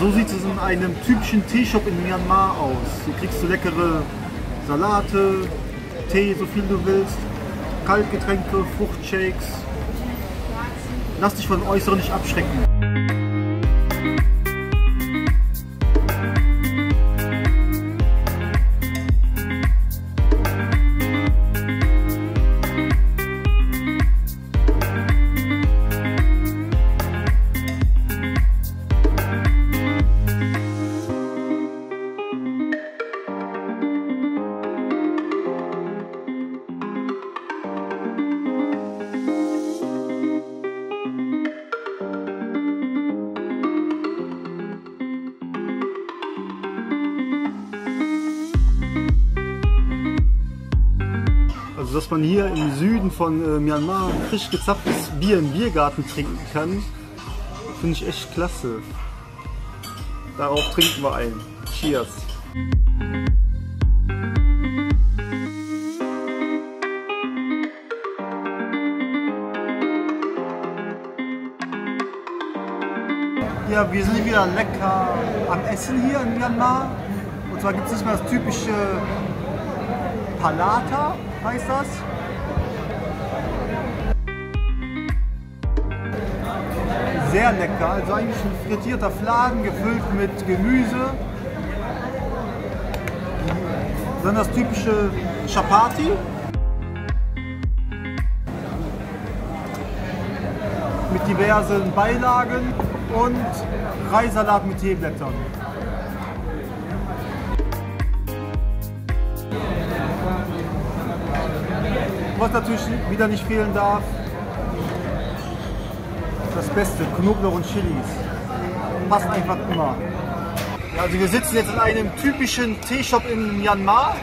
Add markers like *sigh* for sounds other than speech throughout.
so sieht es in einem typischen Teeshop in Myanmar aus. Hier kriegst du leckere Salate, Tee, so viel du willst, Kaltgetränke, Fruchtshakes. Lass dich von Äußeren nicht abschrecken. Also dass man hier im Süden von äh, Myanmar frisch gezapftes Bier im Biergarten trinken kann, finde ich echt klasse. Darauf trinken wir ein. Cheers! Ja, wir sind wieder lecker am Essen hier in Myanmar. Und zwar gibt es nicht mehr das typische Palata, heißt das. Sehr lecker, also eigentlich ein frittierter Fladen gefüllt mit Gemüse. Dann das typische Chapati. Mit diversen Beilagen und Reisalat mit Teeblättern. Was natürlich wieder nicht fehlen darf, das Beste, Knoblauch und Chilis. Passt einfach immer. Also wir sitzen jetzt in einem typischen Teeshop in Myanmar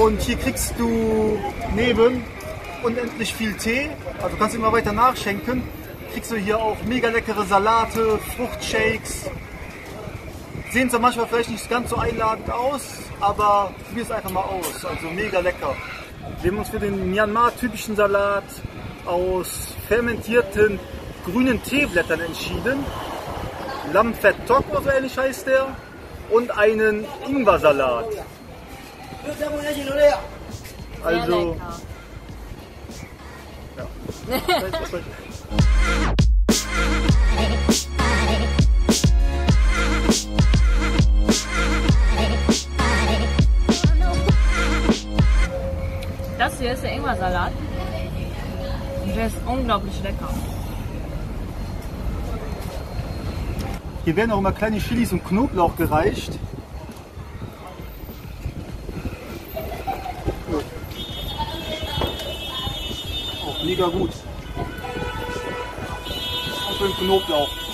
und hier kriegst du neben unendlich viel Tee, also kannst du immer weiter nachschenken. Kriegst du hier auch mega leckere Salate, Fruchtshakes. Sehen zwar manchmal vielleicht nicht ganz so einladend aus, aber probier es einfach mal aus. Also mega lecker. Wir haben uns für den Myanmar-typischen Salat aus fermentierten grünen Teeblättern entschieden. Lamfett Tok, so ähnlich heißt der. Und einen Ingwer-Salat. Also. Ja. *laughs* Ingwer-Salat. Und der ist unglaublich lecker. Hier werden auch immer kleine Chilis und Knoblauch gereicht. Auch mega gut. Auch für den Knoblauch.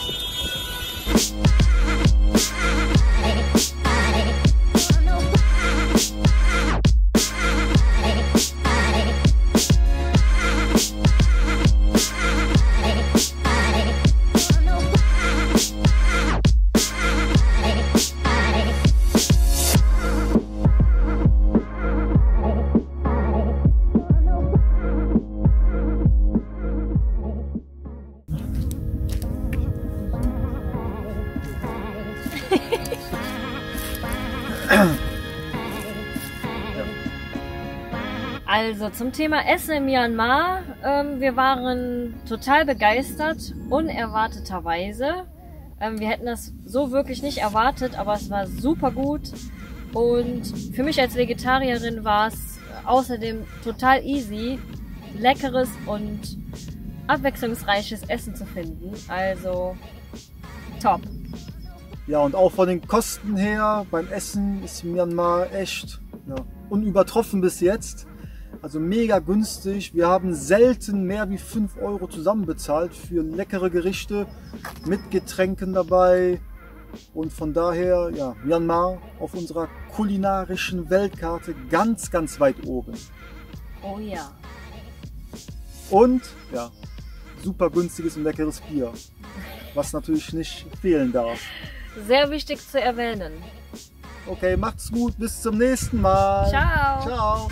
Also zum Thema Essen in Myanmar. Ähm, wir waren total begeistert, unerwarteterweise. Ähm, wir hätten das so wirklich nicht erwartet, aber es war super gut. Und für mich als Vegetarierin war es außerdem total easy, leckeres und abwechslungsreiches Essen zu finden. Also top. Ja, und auch von den Kosten her beim Essen ist Myanmar echt ja, unübertroffen bis jetzt. Also mega günstig. Wir haben selten mehr wie 5 Euro zusammenbezahlt für leckere Gerichte mit Getränken dabei. Und von daher, ja, Myanmar auf unserer kulinarischen Weltkarte ganz, ganz weit oben. Oh ja. Und ja, super günstiges und leckeres Bier, was natürlich nicht fehlen darf sehr wichtig zu erwähnen. Okay, macht's gut, bis zum nächsten Mal. Ciao. Ciao.